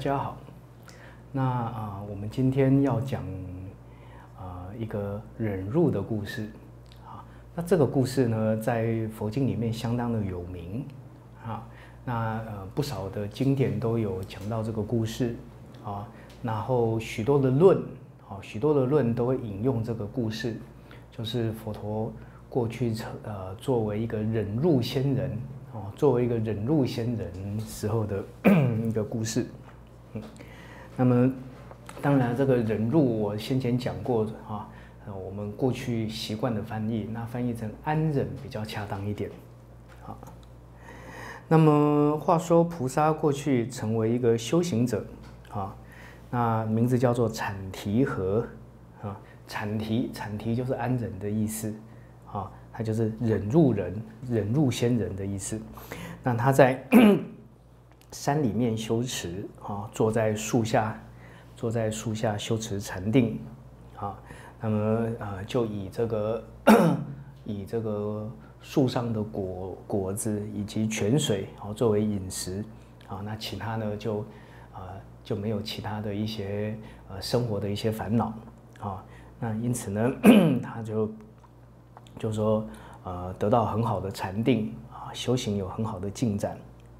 大家好。那啊、我们今天要讲啊、一个忍辱的故事啊。那这个故事呢，在佛经里面相当的有名啊。那呃，不少的经典都有讲到这个故事啊。然后许多的论啊，许多的论都会引用这个故事，就是佛陀过去呃作为一个忍辱仙人哦，作为一个忍辱仙人时候的 一个故事。嗯，那么当然这个忍辱我先前讲过啊，我们过去习惯的翻译，那翻译成安忍比较恰当一点。好，那么话说菩萨过去成为一个修行者啊，那名字叫做产提和啊，产提产提就是安忍的意思啊，他就是忍入人、忍入仙人的意思。那他在山里面修持啊，坐在树下，坐在树下修持禅定啊。那么呃，就以这个 以这个树上的果果子以及泉水啊作为饮食啊。那其他呢就啊就没有其他的一些呃生活的一些烦恼啊。那因此呢，他就就说呃得到很好的禅定啊，修行有很好的进展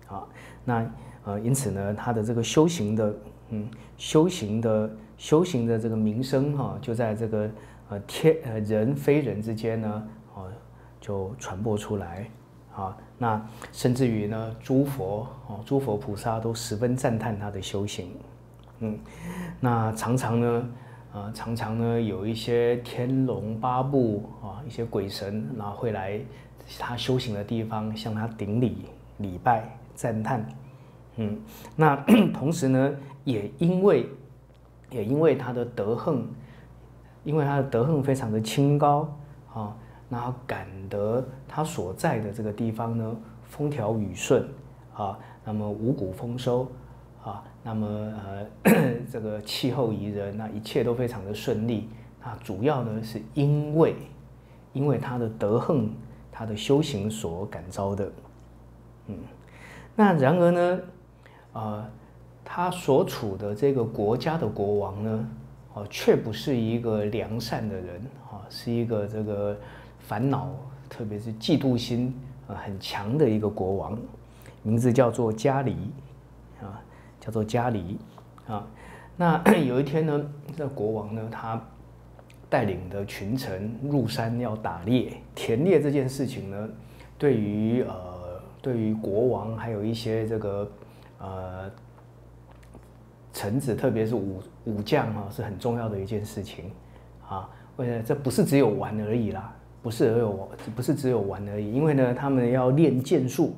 啊。那呃，因此呢，他的这个修行的，嗯，修行的修行的这个名声哈、就在这个呃天呃人非人之间呢，哦，就传播出来啊。那甚至于呢，诸佛哦，诸佛菩萨都十分赞叹他的修行，嗯，那常常呢，啊，常常呢有一些天龙八部啊，一些鬼神，然后会来他修行的地方向他顶礼、礼拜、赞叹。嗯，那 同时呢，也因为也因为他的德行，因为他的德行非常的清高啊，然后感得他所在的这个地方呢，风调雨顺啊，那么五谷丰收啊，那么呃 这个气候宜人，那一切都非常的顺利。那主要呢是因为因为他的德行，他的修行所感召的，嗯，那然而呢？呃，他所处的这个国家的国王呢，哦，却不是一个良善的人，啊，是一个这个烦恼，特别是嫉妒心啊很强的一个国王，名字叫做加里，啊，叫做加里，啊，那 有一天呢，这国王呢，他带领的群臣入山要打猎，田猎这件事情呢，对于呃，对于国王还有一些这个。呃，臣子特别是武武将啊、是很重要的一件事情啊。为了这不是只有玩而已啦，不是只有不是只有玩而已，因为呢，他们要练剑术，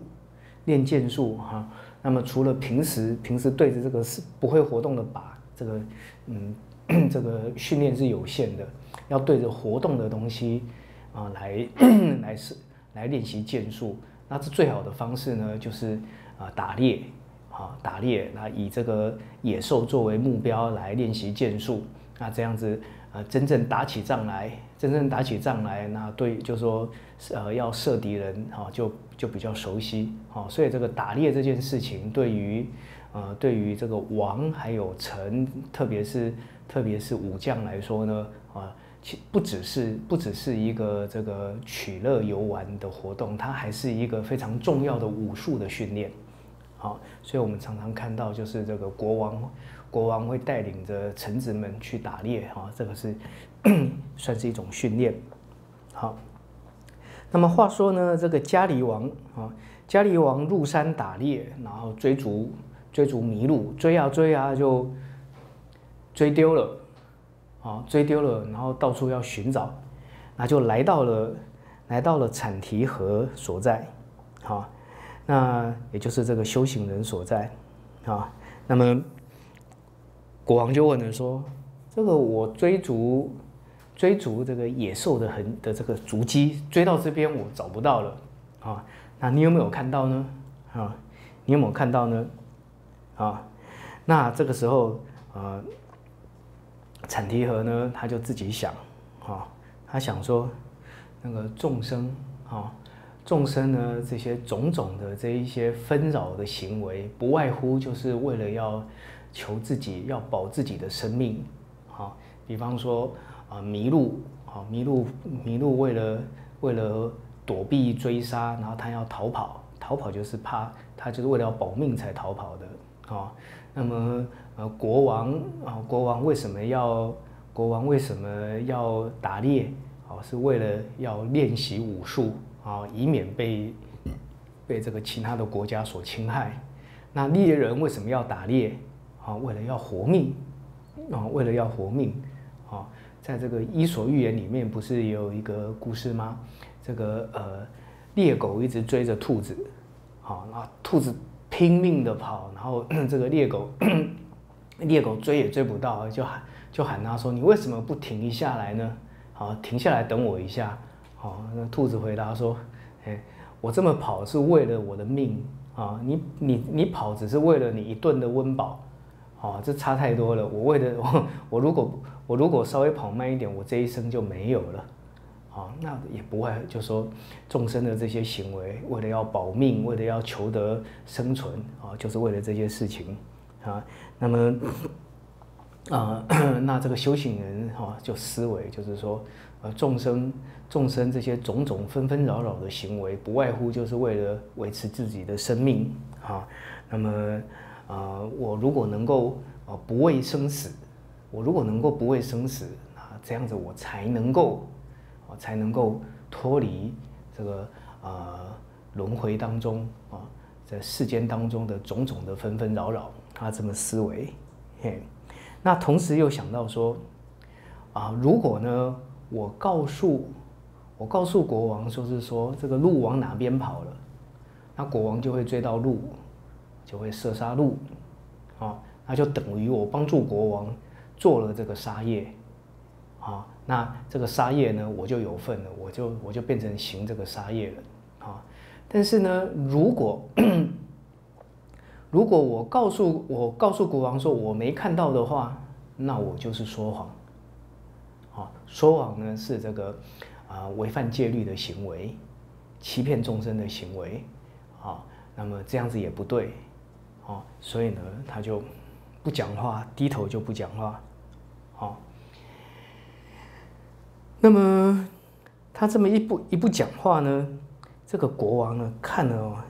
练剑术哈、那么除了平时平时对着这个是不会活动的靶，这个嗯这个训练是有限的，要对着活动的东西啊来来是来练习剑术。那这最好的方式呢，就是啊打猎。啊，打猎，那以这个野兽作为目标来练习剑术，那这样子，呃，真正打起仗来，真正打起仗来，那对，就说，呃，要射敌人，哈、就就比较熟悉，好、所以这个打猎这件事情，对于，呃，对于这个王还有臣，特别是特别是武将来说呢，啊，其不只是不只是一个这个取乐游玩的活动，它还是一个非常重要的武术的训练。好，所以我们常常看到，就是这个国王，国王会带领着臣子们去打猎，哈，这个是 算是一种训练。好，那么话说呢，这个迦离王啊，迦离王入山打猎，然后追逐追逐迷路，追啊追啊就追丢了，啊，追丢了，然后到处要寻找，那就来到了来到了产提河所在，好。那也就是这个修行人所在，啊，那么国王就问了说：“这个我追逐追逐这个野兽的痕的这个足迹，追到这边我找不到了，啊，那你有没有看到呢？啊，你有没有看到呢？啊，那这个时候，呃，产提河呢，他就自己想，啊，他想说，那个众生，啊。”众生呢，这些种种的这一些纷扰的行为，不外乎就是为了要求自己要保自己的生命，啊，比方说啊麋鹿，啊麋鹿麋鹿为了为了躲避追杀，然后他要逃跑，逃跑就是怕他就是为了要保命才逃跑的，啊，那么呃国王啊国王为什么要国王为什么要打猎？啊，是为了要练习武术啊，以免被被这个其他的国家所侵害。那猎人为什么要打猎？啊，为了要活命，啊，为了要活命，啊，在这个《伊索寓言》里面不是有一个故事吗？这个呃，猎狗一直追着兔子，好，那兔子拼命的跑，然后 这个猎狗 猎狗追也追不到，就喊就喊他说：“你为什么不停一下来呢？好，停下来等我一下。”哦，那兔子回答说：“哎，我这么跑是为了我的命。”啊，你你你跑只是为了你一顿的温饱，哦，这差太多了。我为了我 我如果我如果稍微跑慢一点，我这一生就没有了，啊，那也不会就说众生的这些行为，为了要保命，为了要求得生存，啊，就是为了这些事情，啊，那么啊，那这个修行人哈，就思维就是说，呃，众生。众生这些种种纷纷扰扰的行为，不外乎就是为了维持自己的生命啊。那么，呃，我如果能够呃不畏生死，我如果能够不畏生死啊，这样子我才能够啊才能够脱离这个呃轮回当中啊，在世间当中的种种的纷纷扰扰，他这么思维。嘿，那同时又想到说啊，如果呢，我告诉我告诉国王，就是说这个鹿往哪边跑了，那国王就会追到鹿，就会射杀鹿，啊，那就等于我帮助国王做了这个杀业，啊，那这个杀业呢，我就有份了，我就我就变成行这个杀业了，啊，但是呢，如果如果我告诉我告诉国王说我没看到的话，那我就是说谎，说谎呢是这个。啊，违反戒律的行为，欺骗众生的行为，啊，那么这样子也不对，哦，所以呢，他就不讲话，低头就不讲话，哦。那么他这么一不一不讲话呢，这个国王呢看了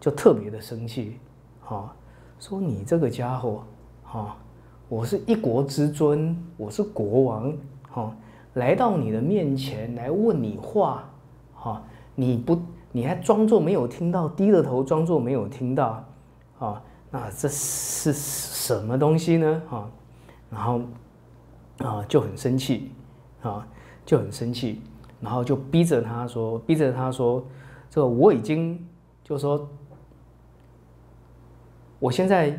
就特别的生气，啊，说你这个家伙，哈，我是一国之尊，我是国王，哈。来到你的面前来问你话，哈，你不，你还装作没有听到，低着头装作没有听到，啊，那这是什么东西呢？啊，然后啊就很生气，啊就很生气，然后就逼着他说，逼着他说，这我已经就说，我现在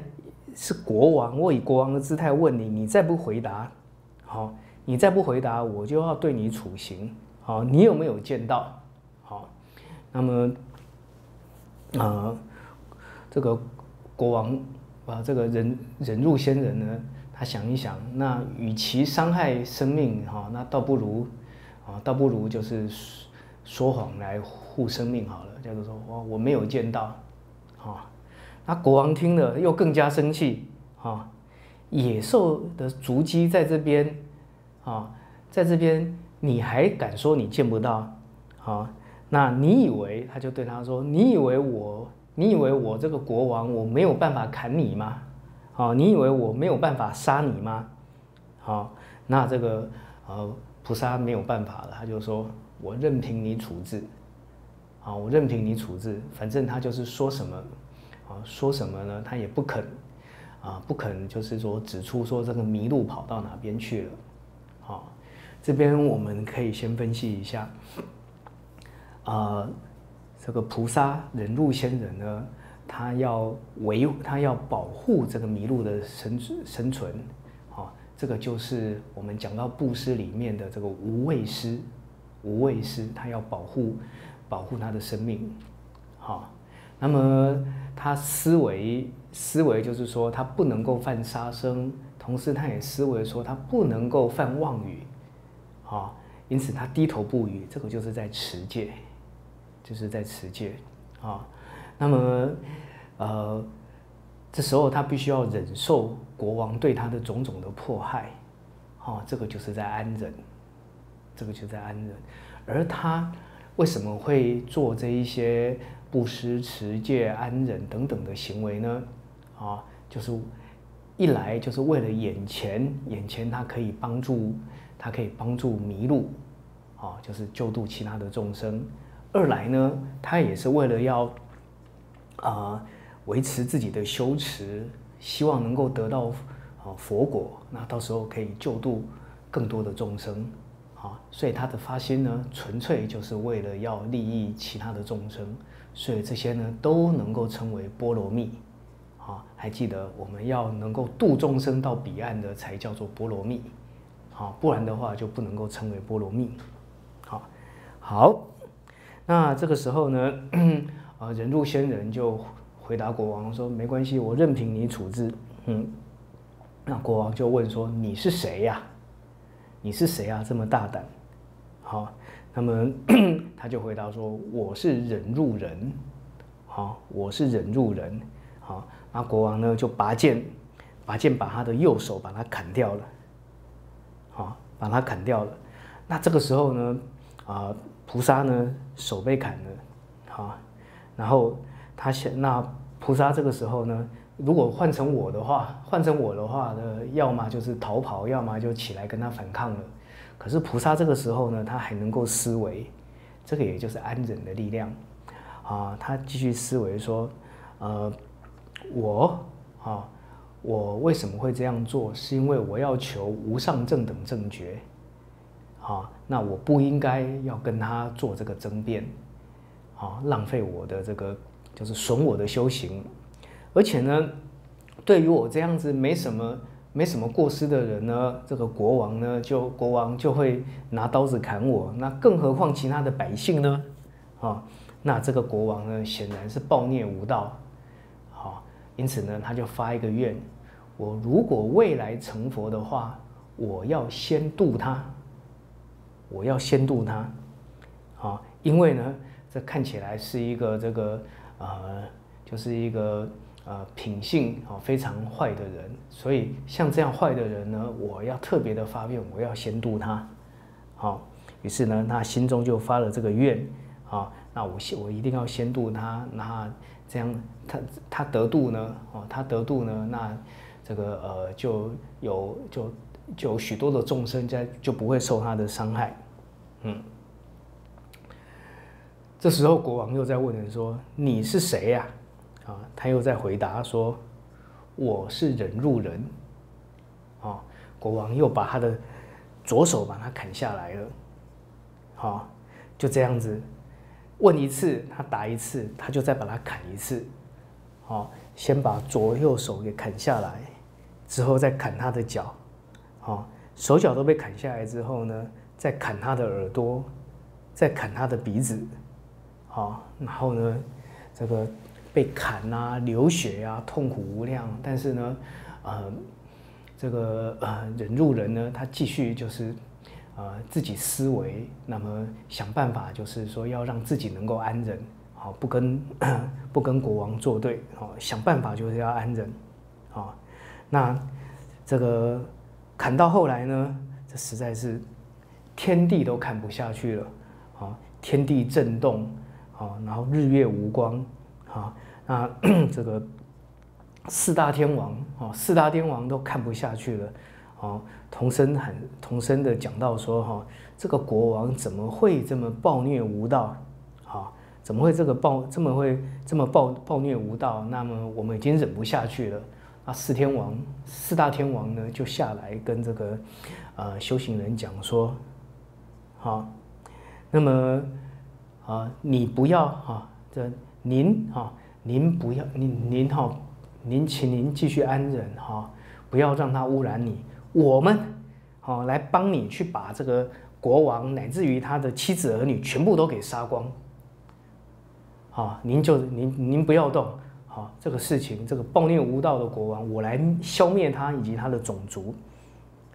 是国王，我以国王的姿态问你，你再不回答，好。你再不回答，我就要对你处刑。好，你有没有见到？好，那么，啊，这个国王啊，这个人忍辱仙人呢，他想一想，那与其伤害生命，哈，那倒不如，啊，倒不如就是说谎来护生命好了。叫做说，我我没有见到，哈，那国王听了又更加生气，哈，野兽的足迹在这边。啊，在这边你还敢说你见不到？啊，那你以为他就对他说：“你以为我，你以为我这个国王我没有办法砍你吗？啊，你以为我没有办法杀你吗？好，那这个呃菩萨没有办法了，他就说我任凭你处置，啊，我任凭你处置，反正他就是说什么，啊，说什么呢？他也不肯，啊，不肯就是说指出说这个麋鹿跑到哪边去了。”好，这边我们可以先分析一下，啊，这个菩萨忍辱仙人呢，他要维，他要保护这个麋鹿的生生存，啊，这个就是我们讲到布施里面的这个无畏施，无畏施，他要保护保护他的生命，好，那么他思维思维就是说他不能够犯杀生。同时，他也思维说他不能够犯妄语，啊，因此他低头不语，这个就是在持戒，就是在持戒，啊，那么，呃，这时候他必须要忍受国王对他的种种的迫害，哦，这个就是在安忍，这个就在安忍。而他为什么会做这一些布施、持戒、安忍等等的行为呢？啊，就是一来就是为了眼前，眼前他可以帮助，他可以帮助迷路，啊，就是救度其他的众生；二来呢，他也是为了要啊维持自己的修持，希望能够得到啊佛果，那到时候可以救度更多的众生。啊，所以他的发心呢，纯粹就是为了要利益其他的众生，所以这些呢都能够称为波罗蜜。啊，还记得我们要能够度众生到彼岸的，才叫做波罗蜜。好，不然的话就不能够称为波罗蜜。好，好，那这个时候呢，呃，人入仙人就回答国王说：“没关系，我任凭你处置。”嗯，那国王就问说：“你是谁呀？”你是谁啊？这么大胆，好，那么 他就回答说：“我是忍入人，好，我是忍入人，好。”那国王呢就拔剑，拔剑把他的右手把他砍掉了，好，把他砍掉了。那这个时候呢，啊，菩萨呢手被砍了，好，然后他想，那菩萨这个时候呢？如果换成我的话，换成我的话呢，要么就是逃跑，要么就起来跟他反抗了。可是菩萨这个时候呢，他还能够思维，这个也就是安忍的力量啊。他继续思维说：“呃，我啊，我为什么会这样做？是因为我要求无上正等正觉啊。那我不应该要跟他做这个争辩啊，浪费我的这个，就是损我的修行。”而且呢，对于我这样子没什么没什么过失的人呢，这个国王呢，就国王就会拿刀子砍我。那更何况其他的百姓呢？啊，那这个国王呢，显然是暴虐无道。因此呢，他就发一个愿：我如果未来成佛的话，我要先度他，我要先度他。好，因为呢，这看起来是一个这个呃，就是一个。呃，品性啊非常坏的人，所以像这样坏的人呢，我要特别的发愿，我要先度他。好，于是呢，他心中就发了这个愿，啊，那我先我一定要先度他，那这样他他得度呢，哦，他得度呢，那这个呃就有就就有许多的众生在就不会受他的伤害。嗯，这时候国王又在问人说：“你是谁呀？”啊，他又在回答说：“我是忍入人。”啊，国王又把他的左手把他砍下来了。好，就这样子问一次，他打一次，他就再把他砍一次。好，先把左右手给砍下来，之后再砍他的脚。好，手脚都被砍下来之后呢，再砍他的耳朵，再砍他的鼻子。好，然后呢，这个。被砍啊，流血啊，痛苦无量。但是呢，呃，这个呃忍入人呢，他继续就是，呃，自己思维，那么想办法，就是说要让自己能够安忍，好，不跟 不跟国王作对，好，想办法就是要安忍，好，那这个砍到后来呢，这实在是天地都看不下去了，好，天地震动，好，然后日月无光，啊。那 这个四大天王哦，四大天王都看不下去了，哦，同声喊同声的讲到说哈，这个国王怎么会这么暴虐无道？啊，怎么会这个暴这么会这么暴暴虐无道？那么我们已经忍不下去了。啊，四天王四大天王呢就下来跟这个呃修行人讲说，好，那么啊你不要哈，这您哈。您不要，您您哈，您请您继续安忍哈，不要让他污染你。我们好来帮你去把这个国王乃至于他的妻子儿女全部都给杀光。好，您就您您不要动。好，这个事情，这个暴虐无道的国王，我来消灭他以及他的种族。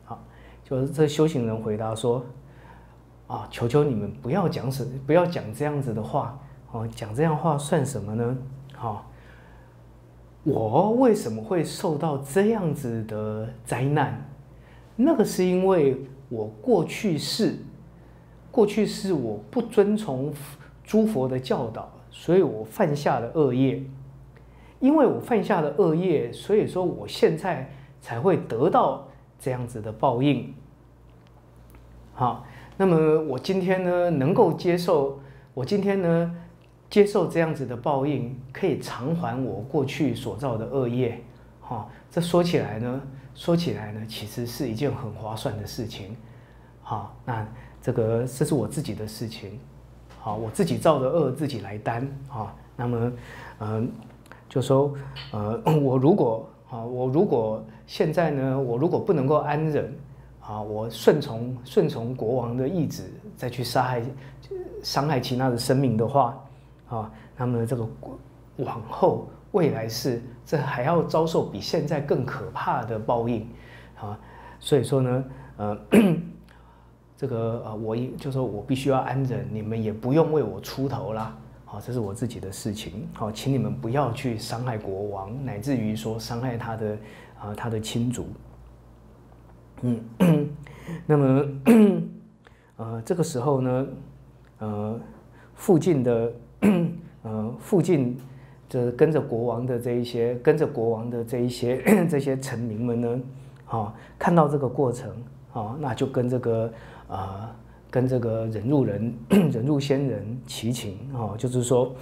好，就是这修行人回答说：啊，求求你们不要讲什，不要讲这样子的话。哦，讲这样话算什么呢？好，我为什么会受到这样子的灾难？那个是因为我过去是，过去是我不遵从诸佛的教导，所以我犯下了恶业。因为我犯下了恶业，所以说我现在才会得到这样子的报应。好，那么我今天呢，能够接受，我今天呢。接受这样子的报应，可以偿还我过去所造的恶业，好，这说起来呢，说起来呢，其实是一件很划算的事情，好，那这个这是我自己的事情，好，我自己造的恶自己来担，啊，那么，嗯，就说，呃，我如果，啊，我如果现在呢，我如果不能够安忍，啊，我顺从顺从国王的意志，再去杀害伤害其他的生命的话。啊，那么这个往后未来是这还要遭受比现在更可怕的报应。啊，所以说呢，呃，这个呃，我就说我必须要安忍，你们也不用为我出头啦，好，这是我自己的事情，好，请你们不要去伤害国王，乃至于说伤害他的啊他的亲族，嗯，那么 呃这个时候呢，呃附近的。呃，附近这跟着国王的这一些，跟着国王的这一些这些臣民们呢，啊，看到这个过程，啊，那就跟这个啊，跟这个忍入人、忍辱仙人齐情，啊，就是说，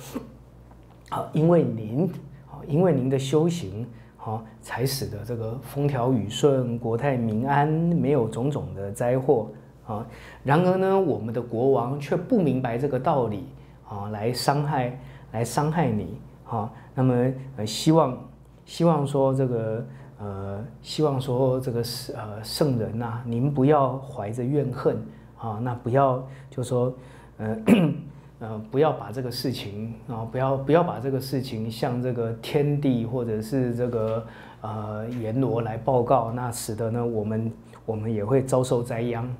啊，因为您，啊，因为您的修行，啊，才使得这个风调雨顺、国泰民安，没有种种的灾祸，啊，然而呢，我们的国王却不明白这个道理。啊，来伤害，来伤害你，好。那么，呃，希望，希望说这个，呃，希望说这个是呃圣人呐，您不要怀着怨恨，啊，那不要就说，呃，呃，不要把这个事情啊，不要不要把这个事情向这个天地或者是这个呃阎罗来报告，那使得呢，我们我们也会遭受灾殃。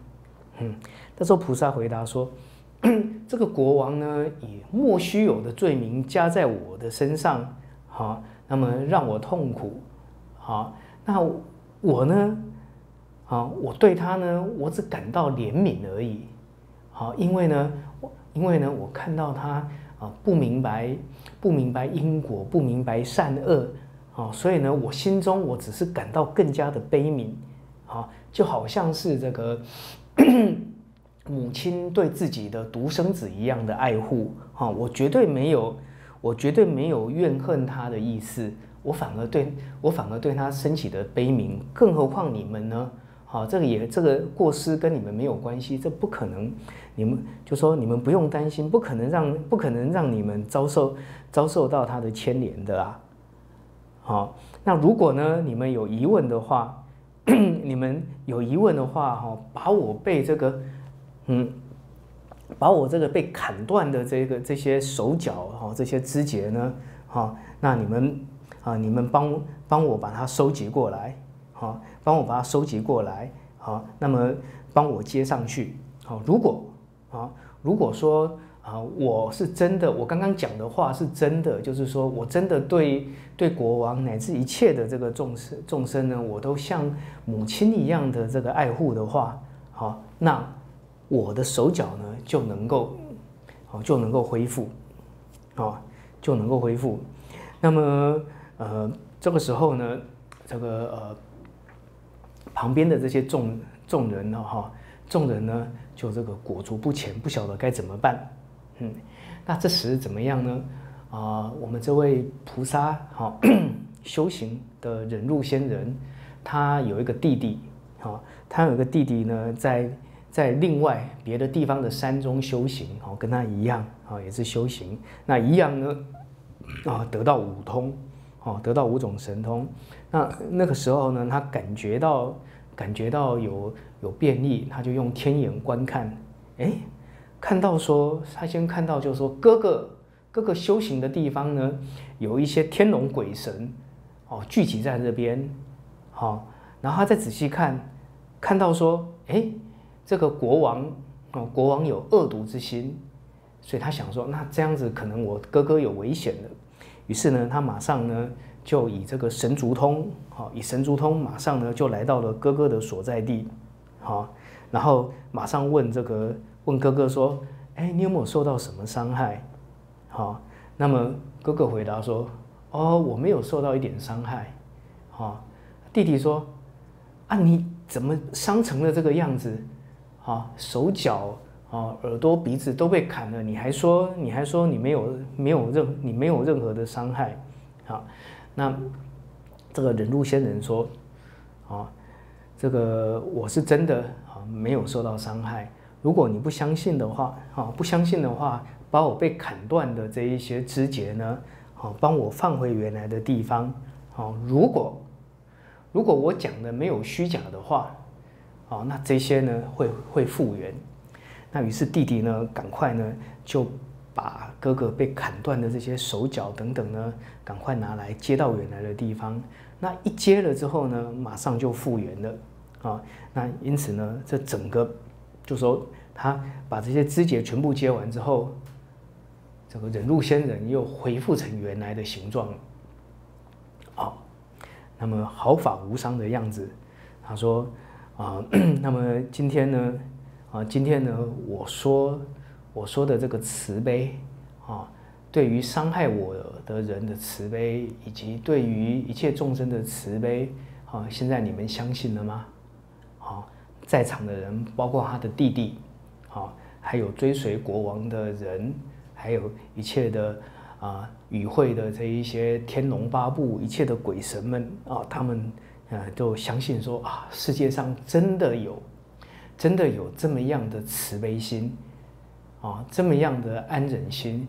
嗯，那时候菩萨回答说。这个国王呢，以莫须有的罪名加在我的身上，好，那么让我痛苦，好，那我呢，好，我对他呢，我只感到怜悯而已，好，因为呢，我因为呢，我看到他啊，不明白，不明白因果，不明白善恶，好，所以呢，我心中我只是感到更加的悲悯，好，就好像是这个。母亲对自己的独生子一样的爱护，哈，我绝对没有，我绝对没有怨恨他的意思，我反而对我反而对他升起的悲悯，更何况你们呢？好，这个也这个过失跟你们没有关系，这不可能，你们就说你们不用担心，不可能让不可能让你们遭受遭受到他的牵连的啊。好，那如果呢，你们有疑问的话，你们有疑问的话，哈，把我被这个。嗯，把我这个被砍断的这个这些手脚哈，这些肢节呢，哈，那你们啊，你们帮帮我把它收集过来，好，帮我把它收集过来，好，那么帮我接上去，好，如果啊，如果说啊，我是真的，我刚刚讲的话是真的，就是说我真的对对国王乃至一切的这个众生众生呢，我都像母亲一样的这个爱护的话，好，那。我的手脚呢就能够，哦就能够恢复，啊就能够恢复。那么呃这个时候呢，这个呃旁边的这些众众人呢哈，众人呢就这个裹足不前，不晓得该怎么办。嗯，那这时怎么样呢？啊，我们这位菩萨哈 修行的忍辱仙人，他有一个弟弟，哈，他有一个弟弟呢在。在另外别的地方的山中修行，哦，跟他一样，啊，也是修行，那一样呢，啊，得到五通，哦，得到五种神通。那那个时候呢，他感觉到感觉到有有便利，他就用天眼观看，哎，看到说他先看到就是说哥哥哥哥修行的地方呢，有一些天龙鬼神，哦，聚集在这边，好，然后他再仔细看，看到说，哎。这个国王哦，国王有恶毒之心，所以他想说，那这样子可能我哥哥有危险了。于是呢，他马上呢就以这个神足通，好，以神足通马上呢就来到了哥哥的所在地，好，然后马上问这个问哥哥说，哎，你有没有受到什么伤害？好，那么哥哥回答说，哦，我没有受到一点伤害，好，弟弟说，啊，你怎么伤成了这个样子？啊，手脚。啊，耳朵、鼻子都被砍了，你还说你还说你没有没有任你没有任何的伤害，啊，那这个忍辱仙人说，啊，这个我是真的啊没有受到伤害。如果你不相信的话，啊不相信的话，把我被砍断的这一些枝节呢，啊帮我放回原来的地方，啊，如果如果我讲的没有虚假的话，哦，那这些呢会会复原。那于是弟弟呢，赶快呢就把哥哥被砍断的这些手脚等等呢，赶快拿来接到原来的地方。那一接了之后呢，马上就复原了啊。那因此呢，这整个就说他把这些肢节全部接完之后，这个忍辱仙人又恢复成原来的形状了。好，那么毫发无伤的样子。他说啊，那么今天呢？啊，今天呢，我说我说的这个慈悲啊，对于伤害我的人的慈悲，以及对于一切众生的慈悲，啊，现在你们相信了吗？啊，在场的人，包括他的弟弟，啊，还有追随国王的人，还有一切的啊与会的这一些天龙八部，一切的鬼神们啊，他们呃都相信说啊，世界上真的有。真的有这么样的慈悲心啊，这么样的安忍心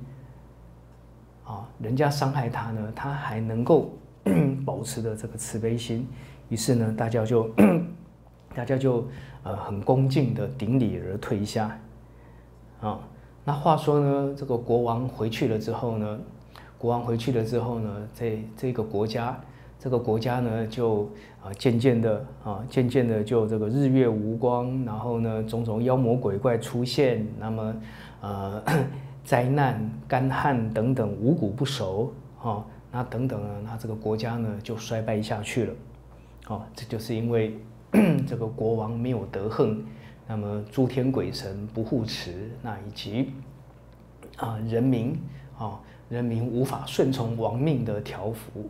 啊，人家伤害他呢，他还能够 保持的这个慈悲心，于是呢，大家就 大家就呃很恭敬的顶礼而退下啊。那话说呢，这个国王回去了之后呢，国王回去了之后呢，在这个国家。这个国家呢，就啊渐渐的啊渐渐的就这个日月无光，然后呢种种妖魔鬼怪出现，那么呃 灾难、干旱等等五谷不熟啊，那等等呢，那这个国家呢就衰败下去了。哦，这就是因为 这个国王没有德行，那么诸天鬼神不护持，那以及啊人民啊人民无法顺从王命的条幅。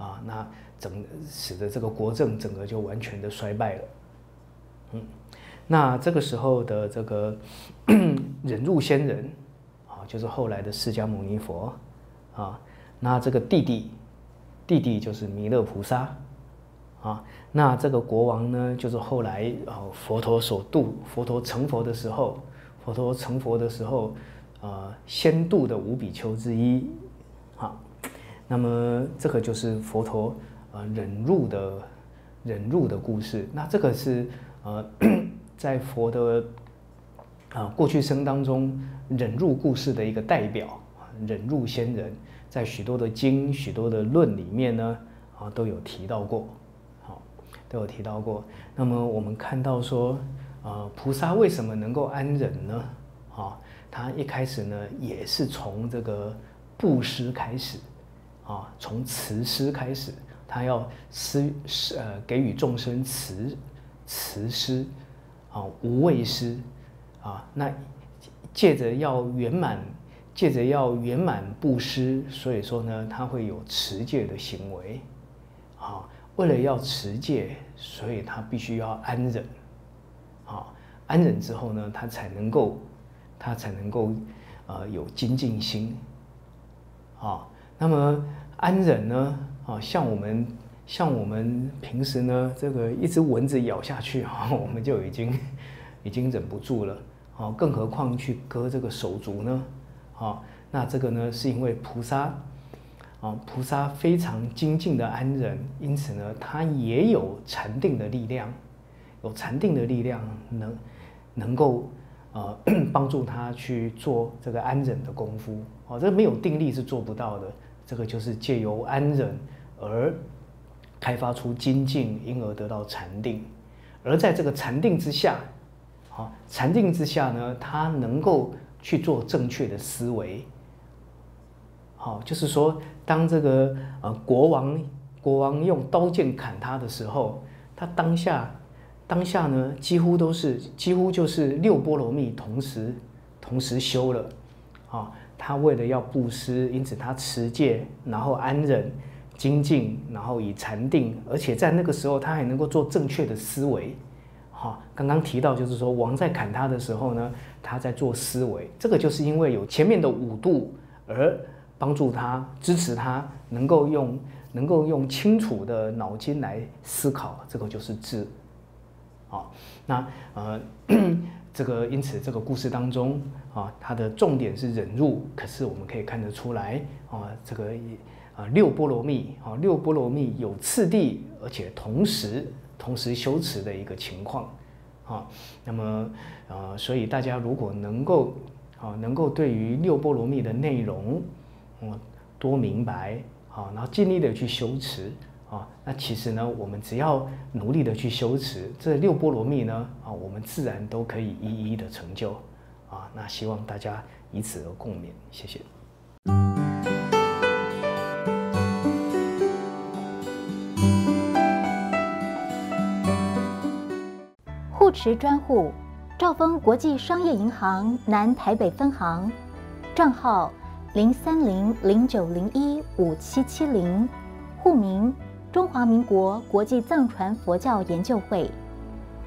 啊，那整使得这个国政整个就完全的衰败了。嗯，那这个时候的这个 忍辱仙人啊，就是后来的释迦牟尼佛啊。那这个弟弟，弟弟就是弥勒菩萨啊。那这个国王呢，就是后来啊佛陀所度，佛陀成佛的时候，佛陀成佛的时候，呃，先度的五比丘之一。那么这个就是佛陀呃忍辱的忍辱的故事。那这个是呃 在佛的啊过去生当中忍辱故事的一个代表，忍辱仙人，在许多的经、许多的论里面呢啊都有提到过，好都有提到过。那么我们看到说啊菩萨为什么能够安忍呢？啊，他一开始呢也是从这个布施开始。啊，从慈施开始，他要施施呃给予众生慈慈施啊无畏施啊，那借着要圆满，借着要圆满布施，所以说呢，他会有持戒的行为啊。为了要持戒，所以他必须要安忍啊。安忍之后呢，他才能够他才能够呃有精进心啊。那么安忍呢？啊，像我们像我们平时呢，这个一只蚊子咬下去啊，我们就已经已经忍不住了啊，更何况去割这个手足呢？啊，那这个呢，是因为菩萨啊，菩萨非常精进的安忍，因此呢，他也有禅定的力量，有禅定的力量能能够呃 帮助他去做这个安忍的功夫。哦，这没有定力是做不到的。这个就是借由安忍而开发出精进，因而得到禅定。而在这个禅定之下，啊，禅定之下呢，他能够去做正确的思维，好，就是说当这个呃国王国王用刀剑砍他的时候，他当下当下呢几乎都是几乎就是六波罗蜜同时同时修了，啊，他为了要布施，因此他持戒，然后安忍。精进，然后以禅定，而且在那个时候他还能够做正确的思维。哈，刚刚提到就是说王在砍他的时候呢，他在做思维，这个就是因为有前面的五度而帮助他、支持他，能够用能够用清楚的脑筋来思考，这个就是智。好，那呃，这个因此这个故事当中啊，它的重点是忍辱，可是我们可以看得出来啊，这个。啊，六波罗蜜啊，六波罗蜜有次第，而且同时同时修持的一个情况啊。那么呃，所以大家如果能够啊，能够对于六波罗蜜的内容，嗯，多明白啊，然后尽力的去修持啊，那其实呢，我们只要努力的去修持这六波罗蜜呢，啊，我们自然都可以一一的成就啊。那希望大家以此而共勉，谢谢。持专户：兆丰国际商业银行南台北分行，账号零三零零九零一五七七零，户名中华民国国际藏传佛教研究会。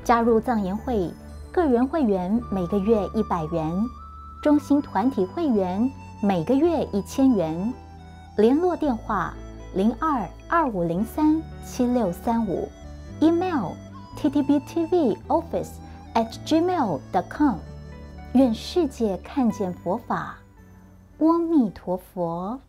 加入藏研会，个人会员每个月一百元，中心团体会员每个月一千元。联络电话零二二五零三七六三五，email。ttbtvoffice at gmail dot com 愿世界看见佛法，阿弥陀佛。